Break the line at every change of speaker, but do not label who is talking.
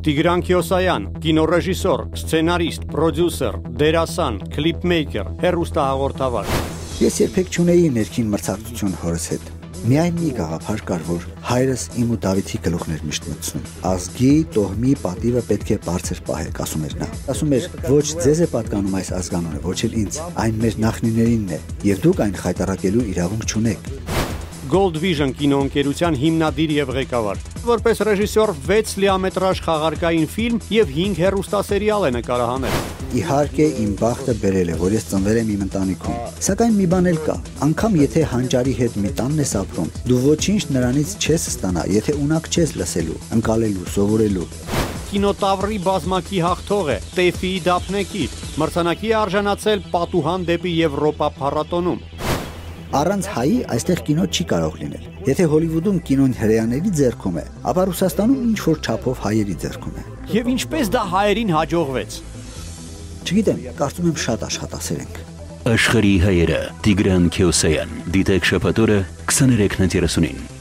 Տիգրան Քյոսայան, կինոռեժիսոր, սցենարիստ, պրոդյուսեր, դերասան, կլիպմեյքեր, հեռուստահաղորդավար։
Ես երբեք չունեի ներքին մրցակցություն հորս հետ։ Միայն մի գաղափար կար, որ հայրս իմ ու Դավիթի գլուխներ միշտ մտցնում։ Ազգի, տոհմի պատիվը պետք է բարձր պահեք, ասում էր նա։ Ասում էր, ոչ ձեզ է պատկանում այս ազգանունը, ոչ էլ ինձ, այն մեր նախնիներինն է, եւ դուք այն խայտարակելու իրավունք չունեք։
Gold Vision կինոընկերության հիմնադիր եւ ղեկավար։ Որպես ռեժիսոր 6 լիամետրաժ խաղարկային ֆիլմ եւ 5 հեռուստասերիալ է նկարահանել։
Իհարկե իմ բախտը բերել է, որ ես ծնվել եմ իմ ընտանիքում։ Սակայն մի բան էլ կա, անգամ եթե հանճարի հետ մի տանն ես ապրում, դու ոչինչ նրանից չես ստանա, եթե ունակ չես լսելու, ընկալելու, սովորելու
կինոտավրի բազմակի հաղթող է, Տեֆիի դափնեկիր, մրցանակի արժանացել պատուհան դեպի Եվրոպա փառատոնում։
Առանց հայի այստեղ կինո չի կարող լինել։ Եթե Հոլիվուդում կինոն հրեաների ձեռքում է, ապա Ռուսաստանում ինչ որ չափով հայերի ձեռքում է։
Եվ ինչպես դա հայերին հաջողվեց։
Չգիտեմ, կարծում եմ շատ աշխատասեր ենք։
Աշխարհի հայերը Տիգրան Քյոսեյան Դիտեք շփատորը 23:30-ին